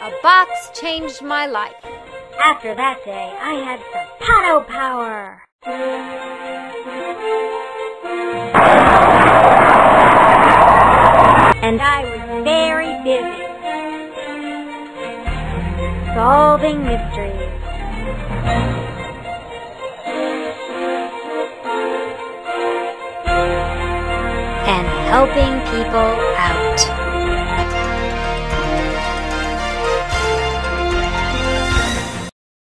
A box changed my life. After that day, I had Zapato power. And I was very busy. Solving mysteries. And helping people out.